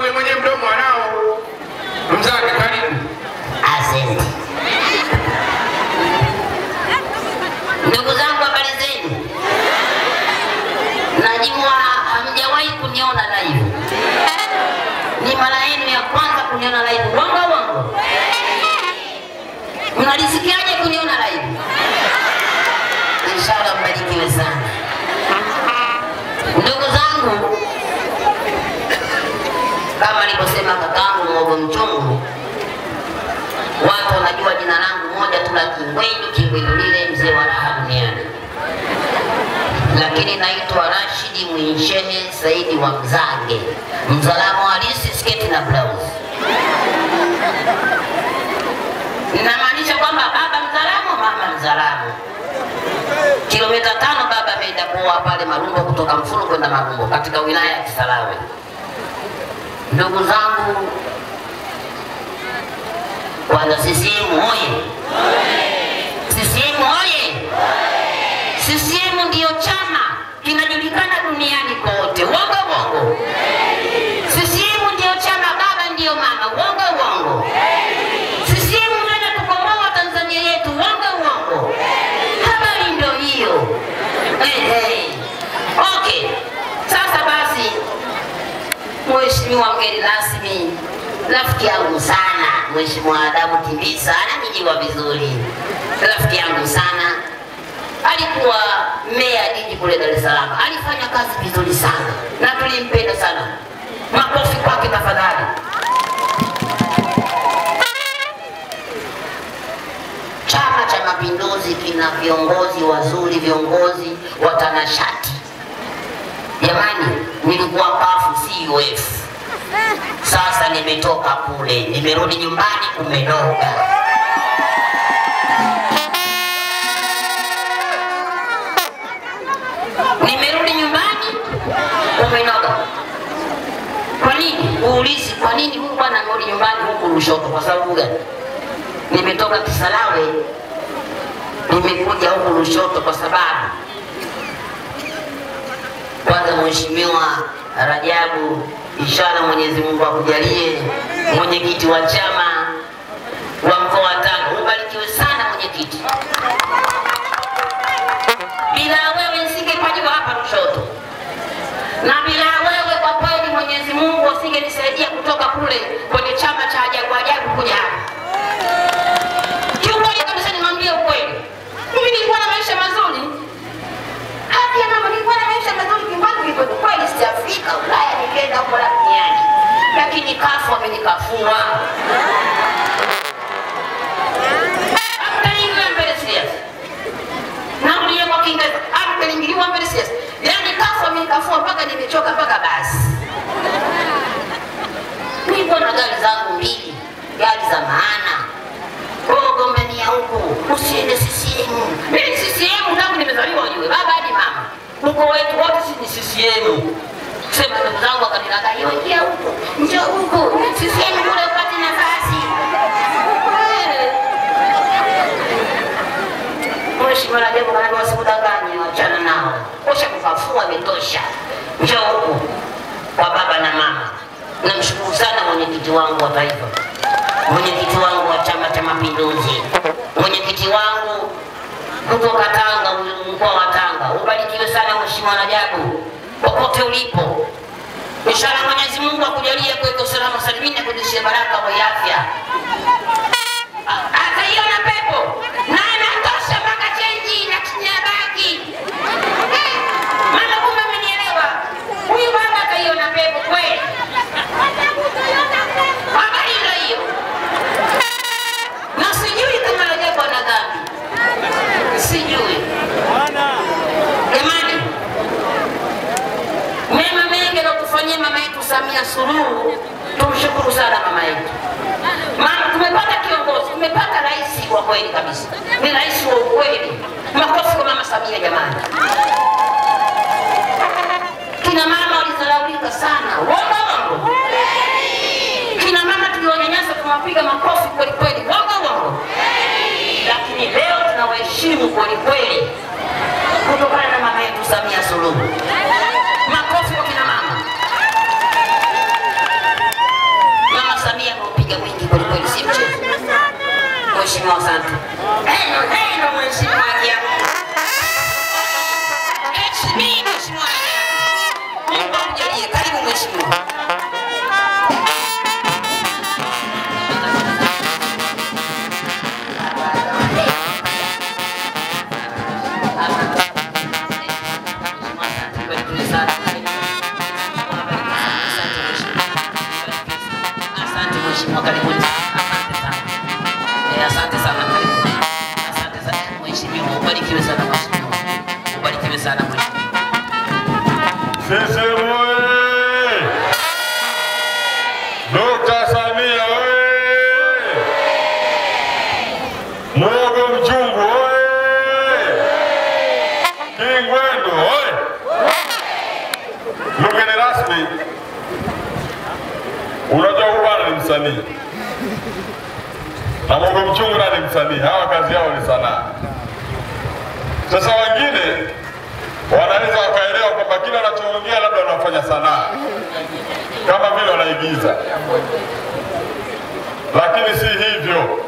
sababu yeye mwenyewe mdomo anao. Karibu. Asante. Ndugu zangu, habari zenu? Najua hamjawahi kuniona live, ni mara yenu ya kwanza kuniona live. Wongo wongo, mnalisikiaje kuniona live? Inshallah mbarikiwe sana. Ndugu zangu, kama alivyosema kakangu mwogo mchungu, watu wanajua jina langu moja tu la Kingwendu, Kingwendu lile mzee wa raha duniani, lakini naitwa Rashidi Mwinshehe Saidi wa Mzange, mzalamu halisi, sketi na blouse. Ninamaanisha kwamba baba mzalamu, mama mzalamu. Kilomita tano baba ameenda kuoa pale Marumbo, kutoka Mfulu kwenda Marumbo katika wilaya ya Kisarawe. Ndugu zangu, wana CCM oye! CCM oye! CCM ndiyo chama kinajulikana duniani kote. Wongo wongo. CCM ndiyo chama, baba ndiyo mama. Wongo wongo. CCM ndio inatukomboa Tanzania yetu. Wongo wongo. Habari ndio hiyo. Eh, eh. Okay. Sasa basi Mheshimiwa mgeni rasmi, rafiki yangu sana, Mheshimiwa Adamu Tibisa ananijua vizuri, rafiki yangu sana, alikuwa meya jiji kule Dar es Salaam, alifanya kazi vizuri sana na tulimpenda sana. Makofi kwake tafadhali. Chama cha Mapinduzi kina viongozi wazuri, viongozi watanashati. Jamani, nilikuwa kafu CUF, sasa nimetoka kule, nimerudi nyumbani kumenoga. Nimerudi nyumbani kumenoga. Kwa nini? Uulizi, kwa nini huyu bwana amerudi nyumbani huku Lushoto? Kwa sababu gani? Nimetoka Kisarawe, nimekuja huku Lushoto kwa sababu kwanza Mheshimiwa Rajabu, inshallah Mwenyezi Mungu akujalie mwenyekiti wa chama wa mkoa wa Tanga, ubarikiwe sana mwenyekiti. Bila wewe nisingepajua hapa Lushoto, na bila wewe kwa kweli Mwenyezi Mungu asingenisaidia kutoka kule kwenye chama cha ajabu ajabu kuja hapa. Kiukweli kabisa, nimwambie ukweli, mimi nilikuwa na maisha mazuri haki ya mama, nilikuwa na maisha mazuri kuliko kweli, sijafika Ulaya, nikaenda huko duniani, lakini kafu amenikafua. Akaingia mbele siasa, yaani kafu amenikafua mpaka nimechoka, mpaka basi. Nilikuwa na gari zangu mbili, gari za maana. Wewe gombania huku, usiende CCM. Mimi CCM tangu nimezaliwa ujue, baba hadi mama, mko wetu wote ni CCM. Sema ndugu zangu wakanilaka, "Yo, ingia huku, njoo huku, CCM kule upate nafasi." Mheshimiwa Rajabu kanaambia wasikudanganye, wachana nao, osha kukafua imetosha, njoo huko. Kwa baba na mama. Namshukuru sana mwenyekiti wangu wa taifa. Mwenyekiti wangu wa Chama cha Mapinduzi, mwenyekiti wangu kutoka Katanga, mkoa wa Tanga. Ubarikiwe sana Mheshimiwa Rajabu, popote ulipo. Inshallah Mwenyezi Mungu akujalie kuweka usalama salimini na kudishia baraka wa afya. hiyo Ataiona pepo na anatosha mpaka chenji na kinyabaki. Eh, Maana kumbe amenielewa. Huyu baba ataiona pepo kweli. Habari ndio hiyo. Na sijui kama Rajabu ana dhambi. Sijui. Jamani, mema mengi tumfanyie mama yetu Samia Suluhu, tumshukuru sana mama yetu. Maana tumepata kiongozi, tumepata rais wa kweli kabisa, ni rais wa ukweli. Makofi kwa mama Samia jamani. Kina mama walizalaulika sana, wongo wongo. Kina mama tuliwanyanyasa, tunawapiga makofi kweli kweli, wongo wongo. Lakini leo tunawaheshimu kweli kweli kutokana na mama yetu Samia Suluhu. Makofi kwa kina 志望さん。と「ヘイのヘイの西野アギア」「HB 西野アギア」「日本より最後の西野」mheshimiwa, ubarikiwe sana mheshimiwa. Ubarikiwe sana mheshimiwa. Unajua huyu ni msanii na Mungu Mchungu na ni msanii, hawa kazi yao ni sanaa. Sasa wengine wanaweza wakaelewa kwamba kila anachoongea labda wanafanya sanaa kama vile wanaigiza, lakini si hivyo.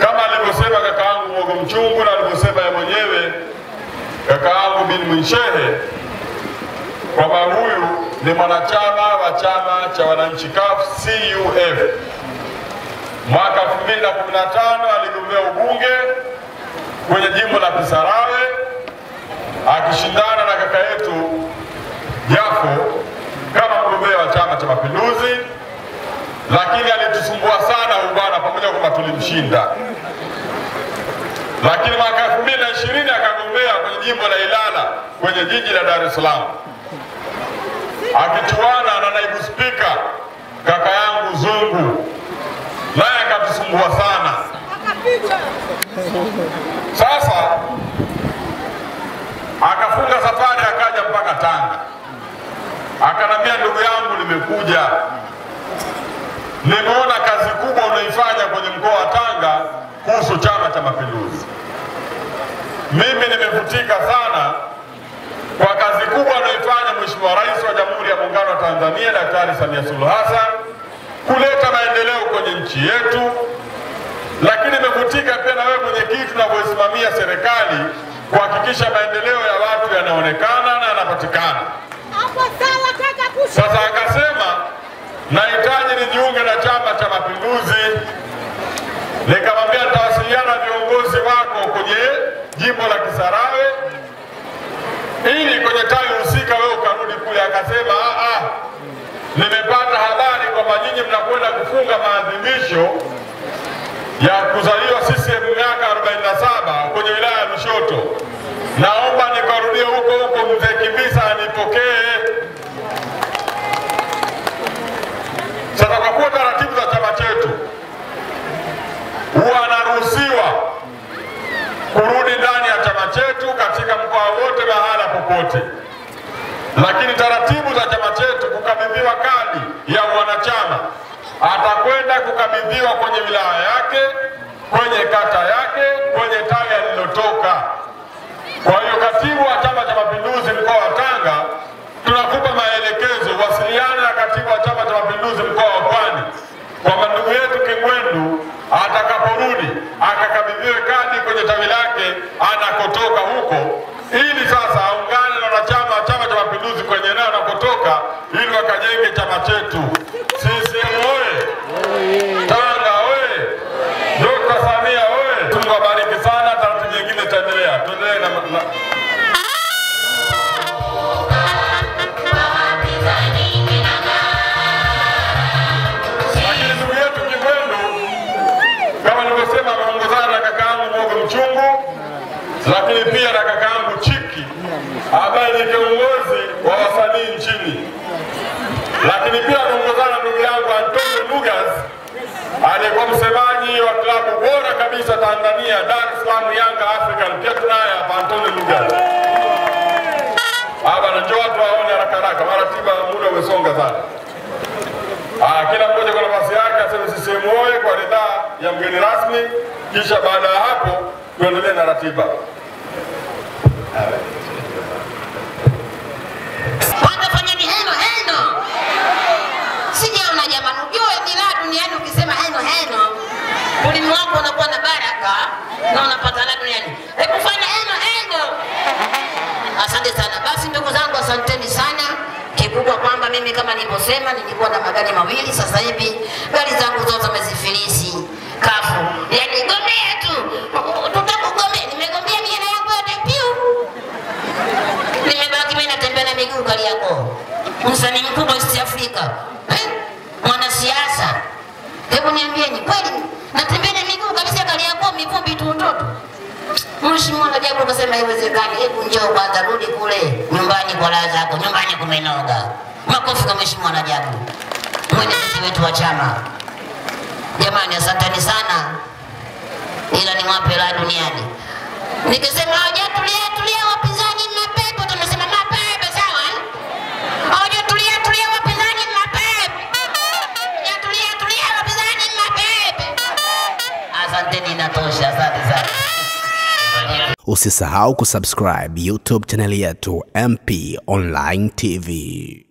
Kama alivyosema kaka yangu Mwogo Mchungu na alivyosema yeye mwenyewe kaka yangu bin Mwinshehe kwamba huyu ni mwanachama wa chama cha wananchi CUF CUF. Mwaka 2015 aligombea ubunge kwenye jimbo la Kisarawe akishindana na kaka yetu Jafo kama mgombea wa Chama cha Mapinduzi, lakini alitusumbua sana ubana, pamoja kwamba tulimshinda. Lakini mwaka elfu mbili na ishirini akagombea kwenye jimbo la Ilala kwenye jiji la Dar es Salaam akichuana na naibu spika kaka yangu Zungu, naye akatusumbua sana. Sasa akafunga safari akaja mpaka Tanga, akanambia, ndugu yangu, nimekuja nimeona kazi kubwa unaifanya kwenye mkoa wa Tanga kuhusu Chama cha Mapinduzi. Mimi nimevutika sana kwa kazi kubwa anayoifanya Mheshimiwa Rais wa Jamhuri ya Muungano wa Tanzania Daktari Samia Suluhu Hassan kuleta maendeleo kwenye nchi yetu lakini imevutika pia na wewe mwenyekiti unavyosimamia serikali kuhakikisha maendeleo ya watu yanaonekana na yanapatikana. Sasa akasema nahitaji nijiunge na Chama cha Mapinduzi. Nikamwambia nitawasiliana na viongozi wako kwenye jimbo la Kisarawe ili kwenye tawi husika wewe ukarudi kule. Akasema "Ah, ah, nimepata habari kwamba nyinyi mnakwenda kufunga maadhimisho ya kuzaliwa CCM miaka 47 kwenye wilaya ya Lushoto. Naomba nikarudie huko huko, mzee Kibisa anipokee. Sasa kwa kuwa taratibu za chama chetu huwa anaruhusiwa kurudi ndani ya chama chetu katika mkoa wote, mahala popote, lakini taratibu za chama chetu kukabidhiwa kadi ya wanachama, atakwenda kukabidhiwa kwenye wilaya yake, kwenye kata yake, kwenye tawi alilotoka. Kwa hiyo katibu wa Chama cha Mapinduzi mkoa wa Tanga, tunakupa maelekezo, wasiliana na katibu wa Chama cha Mapinduzi mkoa wa Pwani kwamba ndugu yetu Kingwendu atakaporudi akakabidhiwe kadi kwenye tawi lake anakotoka huko, ili sasa aungane na wanachama wa Chama cha Mapinduzi kwenye eneo anakotoka, lakini pia na kakaangu Chiki ambaye ni kiongozi wa wasanii nchini, lakini pia anaongozana na ndugu yangu Antonio Lugas aliyekuwa msemaji wa klabu bora kabisa Tanzania, Dar es Salaam Yanga African. Pia tunaye hapa Antonio Lugas ah, hapa, na njoo watu waone haraka haraka, mara tiba muda umesonga sana. Ah, kila mmoja kwa nafasi yake aseme CCM oyee kwa ridhaa ya mgeni rasmi, kisha baada ya hapo tuendelee na ratiba. Ulimi wako unakuwa na baraka na unapata la duniani. Hebu fanya heno heno. Asante sana. Basi ndugu zangu, asanteni sana. Kikubwa kwamba mimi kama nilivyosema, nilikuwa na magari mawili, sasa hivi gari zangu zote zimezifilisi kafu, yani gombea tu, tutakugomea. Nimegombea mimi na yangu yote piu nimebaki mimi natembea na miguu kali yako msanii mkubwa East Africa eh? mwanasiasa hebu niambieni kweli natembea na miguu kabisa kali yako mivumbi tu mtoto Mheshimiwa Rajabu akasema haiwezekani, hebu njoo kwanza, rudi kule nyumbani kwa raha zako, nyumbani kumenoga. Makofi kwa Mheshimiwa Rajabu, mwenyekiti wetu wa chama. Jamani, asanteni sana, ila niwape la duniani. Nikisema hawajatulia tulia wapinzani Usisahau kusubscribe YouTube chaneli yetu MP Online TV.